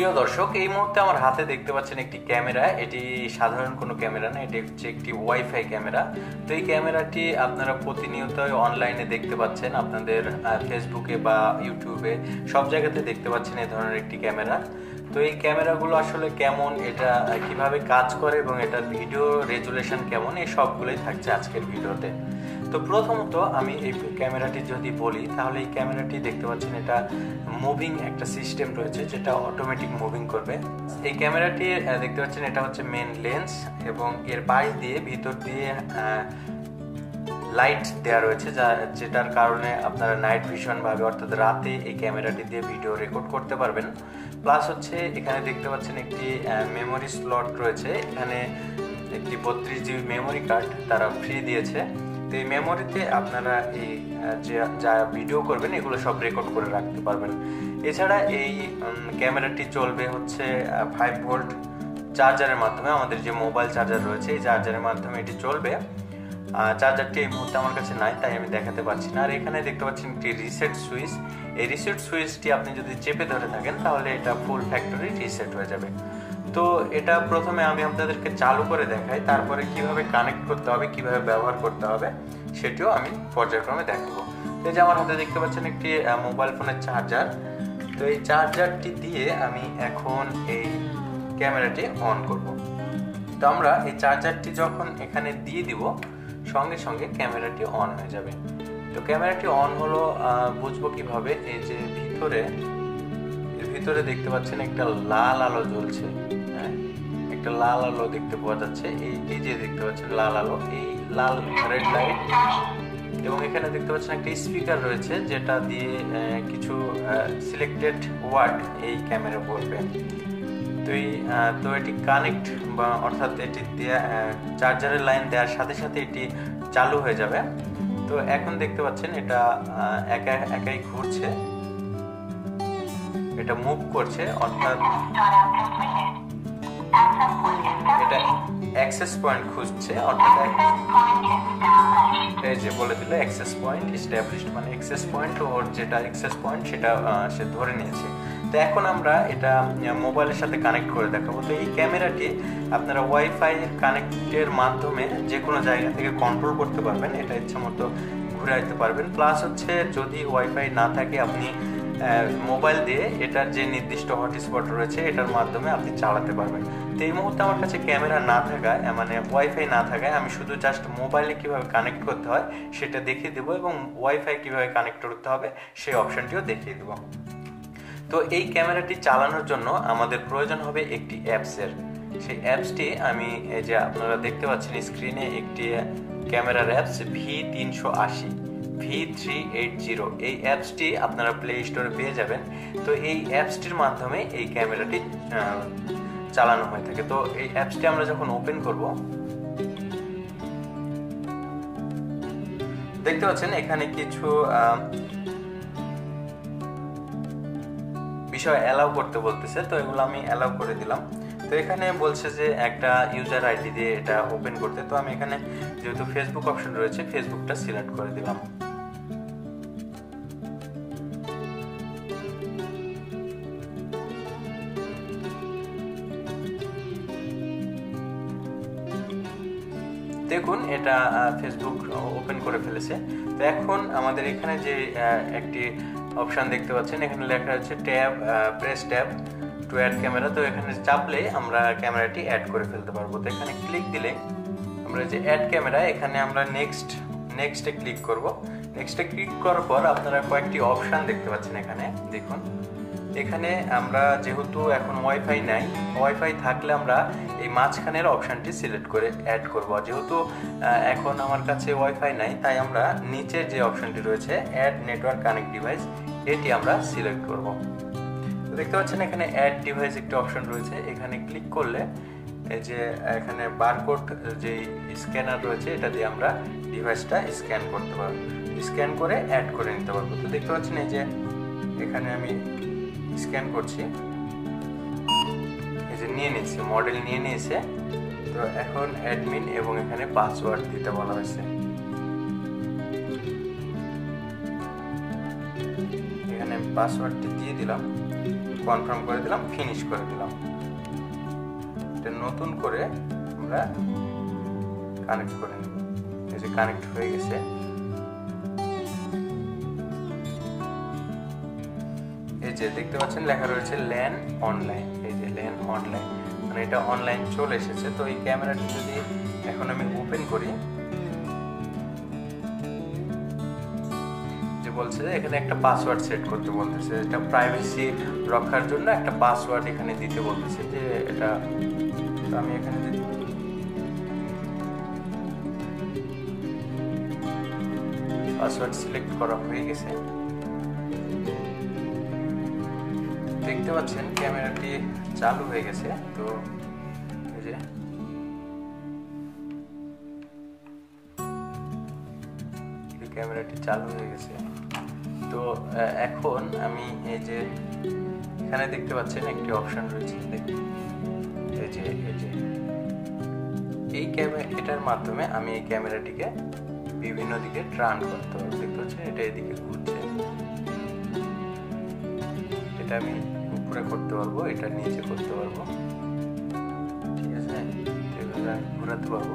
প্রিয় দর্শক, এই মুহূর্তে আমার হাতে দেখতে পাচ্ছেন একটি ক্যামেরা। এটি সাধারণ কোনো ক্যামেরা না, এটি হচ্ছে একটি ওয়াইফাই ক্যামেরা। তো এই ক্যামেরাটি আপনারা প্রতিনিয়ত অনলাইনে দেখতে পাচ্ছেন, আপনাদের ফেসবুকে বা ইউটিউবে। সব জায়গাতে দেখতে পাচ্ছেন এই ধরনের একটি ক্যামেরা। তো এই ক্যামেরাগুলো আসলে কেমন, এটা কীভাবে কাজ করে এবং এটার ভিডিও রেজুলেশন কেমন, এই সবগুলোই থাকছে আজকের ভিডিওতে। তো প্রথমত আমি এই ক্যামেরাটি যদি বলি, তাহলে এই ক্যামেরাটি দেখতে পাচ্ছেন এটা মুভিং একটা সিস্টেম রয়েছে যেটা অটোমেটিক মুভিং করবে। এই ক্যামেরাটি দেখতে পাচ্ছেন এটা হচ্ছে মেন লেন্স এবং এর পাশ দিয়ে, ভিতর দিয়ে লাইট দেওয়া রয়েছে যা, যেটার কারণে আপনারা নাইট ভিশন ভাবে, অর্থাৎ রাতে এই ক্যামেরাটি দিয়ে ভিডিও রেকর্ড করতে পারবেন। প্লাস হচ্ছে এখানে দেখতে পাচ্ছেন একটি মেমোরি স্লট রয়েছে। এখানে একটি বত্রিশ জিবি মেমোরি কার্ড তারা ফ্রি দিয়েছে। তো এই মেমোরিতে আপনারা এই যে, যা ভিডিও করবেন, এগুলো সব রেকর্ড করে রাখতে পারবেন। এছাড়া এই ক্যামেরাটি চলবে হচ্ছে ফাইভ ভোল্ট চার্জারের মাধ্যমে। আমাদের যে মোবাইল চার্জার রয়েছে, এই চার্জারের মাধ্যমে এটি চলবে। চার্জারটি এই মুহূর্তে আমার কাছে নাই, তাই আমি দেখাতে পারছি না। আর এখানে দেখতে পাচ্ছেন একটি রিসেট সুইচ এই রিসেট সুইচটি আপনি যদি চেপে ধরে থাকেন, তাহলে এটা ফুল ফ্যাক্টরি রিসেট হয়ে যাবে। তো এটা প্রথমে আমি আপনাদেরকে চালু করে দেখাই, তারপরে কীভাবে কানেক্ট করতে হবে, কীভাবে ব্যবহার করতে হবে, সেটিও আমি পর্যায়ক্রমে দেখাবো। এই যে আমার হাতে দেখতে পাচ্ছেন একটি মোবাইল ফোনের চার্জার তো এই চার্জারটি দিয়ে আমি এখন এই ক্যামেরাটি অন করব। তো আমরা এই চার্জারটি যখন এখানে দিয়ে দিব, সঙ্গে সঙ্গে ক্যামেরাটি অন হয়ে যাবে। তো ক্যামেরাটি অন হলো বুঝব কীভাবে? এই যে ভিতরে ভিতরে দেখতে পাচ্ছেন একটা লাল আলো জ্বলছে। একটা লাল আলো দেখতে পাওয়া যাচ্ছে। এই এই যে দেখতে পাচ্ছেন লাল আলো, এই লাল রেড লাইট এবং এখানে দেখতে পাচ্ছেন একটা স্পিকার রয়েছে, যেটা দিয়ে কিছু সিলেক্টেড ওয়ার্ড এই ক্যামেরা বলবে তো এই তো এটি কানেক্ট বা অর্থাৎ এটি চার্জারের লাইন দেওয়ার সাথে সাথে এটি চালু হয়ে যাবে। তো এখন দেখতে পাচ্ছেন এটা একা, একাই ঘুরছে। এটা মুভ করছে, অর্থাৎ এটা অ্যাক্সেস পয়েন্ট খুঁজছে অর্থাৎ এই যে বলে দিল অ্যাক্সেস পয়েন্ট এস্টাবলিশড মানে অ্যাক্সেস পয়েন্ট ওর যেটা অ্যাক্সেস পয়েন্ট সেটা সে ধরে নিয়েছে। তো এখন আমরা এটা মোবাইলের সাথে কানেক্ট করে দেখাবো। তো এই ক্যামেরাটি আপনারা ওয়াইফাই কানেক্টের মাধ্যমে যে কোনো জায়গা থেকে কন্ট্রোল করতে পারবেন এটা ইচ্ছা মতো ঘুরাইতে পারবেন। প্লাস হচ্ছে যদি ওয়াইফাই না থাকে আপনি মোবাইল দিয়ে এটার যে নির্দিষ্ট হটস্পট রয়েছে, এটার মাধ্যমে আপনি চালাতে পারবেন। তো এই মুহূর্তে আমার কাছে ক্যামেরা না থাকায় মানে ওয়াইফাই না থাকায় আমি শুধু জাস্ট মোবাইলে কীভাবে কানেক্ট করতে হয়, সেটা দেখিয়ে দেবো এবং ওয়াইফাই কীভাবে কানেক্ট করতে হবে, সেই অপশনটিও দেখিয়ে দেবো। তো এই ক্যামেরাটি চালানোর জন্য আমাদের প্রয়োজন হবে একটি অ্যাপসের সেই অ্যাপসটি আমি, এই যে আপনারা দেখতে পাচ্ছেন স্ক্রিনে একটি ক্যামেরার অ্যাপস ভি তিনশো আশি। ভি থ্রি এইট জিরো এই অ্যাপসটি আপনারা প্লে স্টোরে পেয়ে যাবেন। তো এই অ্যাপসটির মাধ্যমে এই ক্যামেরাটি চালানো হয়ে থাকে। তো এই অ্যাপসটি আমরা যখন ওপেন করব, দেখতে পাচ্ছেন এখানে কিছু বিষয় অ্যালাউ করতে বলতেছে। তো এগুলো আমি অ্যালাউ করে দিলাম। তো এখানে বলছে যে একটা ইউজার আইডি দিয়ে এটা ওপেন করতে। তো আমি এখানে যেহেতু ফেসবুক অপশন রয়েছে ফেসবুকটা সিলেক্ট করে দিলাম। দেখুন, এটা ফেসবুক ওপেন করে ফেলেছে। তো এখন আমাদের এখানে যে একটি অপশান দেখতে পাচ্ছেন, এখানে লেখা আছে tab press tab to add camera. তো এখানে চাপলে আমরা ক্যামেরাটি অ্যাড করে ফেলতে পারব। তো এখানে ক্লিক দিলে আমরা যে অ্যাড ক্যামেরা, এখানে আমরা নেক্সট, নেক্সটে ক্লিক করব। নেক্সটে ক্লিক করার পর আপনারা কয়েকটি অপশান দেখতে পাচ্ছেন এখানে। দেখুন। এখানে আমরা যেহেতু এখন ওয়াইফাই নাই ওয়াইফাই থাকলে আমরা এই মাঝখানের অপশানটি সিলেক্ট করে অ্যাড করব। যেহেতু এখন আমার কাছে ওয়াইফাই নাই, তাই আমরা নিচের যে অপশানটি রয়েছে অ্যাড নেটওয়ার্ক কানেক্ট ডিভাইস এটি আমরা সিলেক্ট করব। দেখতে পাচ্ছেন এখানে অ্যাড ডিভাইস একটি অপশন রয়েছে। এখানে ক্লিক করলে এই যে এখানে বারকোড যে স্ক্যানার রয়েছে, এটা দিয়ে আমরা ডিভাইসটা স্ক্যান করতে পারব। স্ক্যান করে অ্যাড করে নিতে পারব। তো দেখতে পাচ্ছেন এই যে এখানে আমি স্ক্যান করছি। এই যে নিয়ে নিচ্ছে মডেল নিয়ে নিয়েছে। তো এখন অ্যাডমিন এবং এখানে পাসওয়ার্ড দিতে বলা হয়েছে। এখানে পাসওয়ার্ডটি দিয়ে দিলাম কনফার্ম করে দিলাম ফিনিশ করে দিলাম। এটা নতুন করে আমরা কানেক্ট করে নেব। এই যে কানেক্ট হয়ে গেছে। যে দেখতে পাচ্ছেন, লেখা রয়েছে ল্যান অনলাইন। এই যে ল্যান অনলাইন। মানে এটা অনলাইন চলে এসেছে। তো এই ক্যামেরাটি যদি এখন আমি ওপেন করি, যে বলছে যে এখানে একটা পাসওয়ার্ড সেট করতে বলতেছে। এটা প্রাইভেসি রক্ষার জন্য একটা পাসওয়ার্ড এখানে দিতে বলতেছে যে এটা আমি এখানে পাসওয়ার্ড সিলেক্ট করা হয়ে গেছে। দেখতে পাচ্ছেন ক্যামেরাটি চালু হয়ে গেছে, তো এই যে। ক্যামেরাটি চালু হয়ে গেছে। তো এখন আমি এই যে এখানে দেখতে পাচ্ছেন একটি অপশন রয়েছে। এই যে এই যে। এই ক্যামেরা এটার মাধ্যমে আমি এই ক্যামেরাটিকে বিভিন্ন দিকে ট্রান করতে পারব। দেখতে পাচ্ছেন? এটা এদিকে ঘুরছে। এটা আমি উপরে করতে পারব, এটা নিচে করতে পারব। ঠিক আছে? এভাবে আমি ঘোরাতে পারব।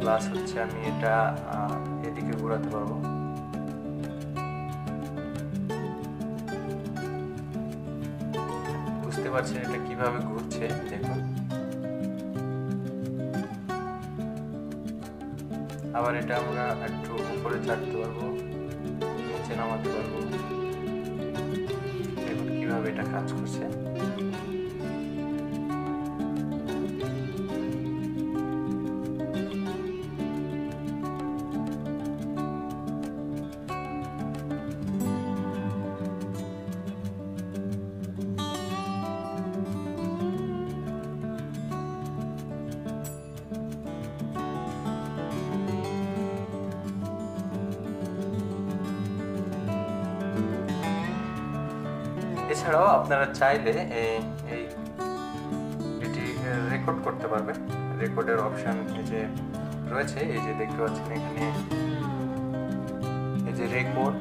প্লাস হচ্ছে আমি এটা এদিকে ঘোরাতে পারব। বুঝতে পারছেন এটা কীভাবে ঘুরছে? দেখুন। আবার এটা আমরা একটু উপরে ছাড়তে পারব, নিচে নামাতে পারব। কীভাবে এটা কাজ করছে। এছাড়াও আপনারা চাইলে এই এটি রেকর্ড করতে পারবেন। রেকর্ডের অপশান এই যে রয়েছে, এই যে দেখতে পাচ্ছেন এখানে। এই যে রেকর্ড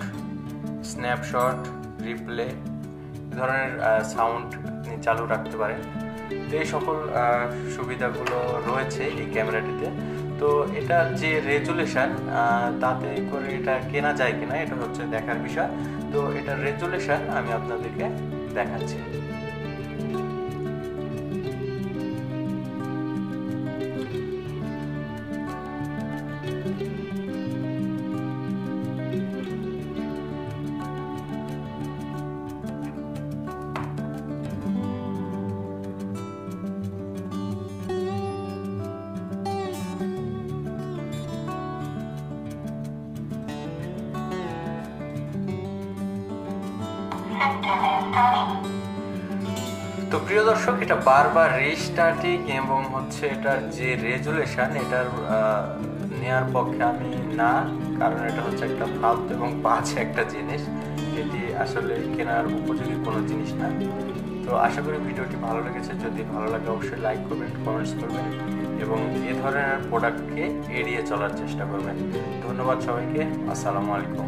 স্ন্যাপশট রিপ্লে ধরনের সাউন্ড চালু রাখতে পারেন। এই সকল সুবিধাগুলো রয়েছে এই ক্যামেরাটিতে তো এটা যে রেজুলেশন তাতে করে এটা কেনা যায় কিনা, এটা হচ্ছে দেখার বিষয়। তো এটার রেজুলেশন আমি আপনাদেরকে দেখাচ্ছি। তো প্রিয় দর্শক, এটা বারবার রিস্টার্টিং এবং হচ্ছে এটার যে রেজুলেশন এটার নেওয়ার পক্ষে আমি না, কারণ এটা হচ্ছে একটা ফালতু এবং বাজে একটা জিনিস এটি আসলে কেনার উপযোগী কোনো জিনিস না। তো আশা করি ভিডিওটি ভালো লেগেছে। যদি ভালো লাগে, অবশ্যই লাইক করবেন কমেন্টস করবেন এবং এ ধরনের প্রোডাক্টকে এড়িয়ে চলার চেষ্টা করবেন। ধন্যবাদ সবাইকে। আসসালামু আলাইকুম।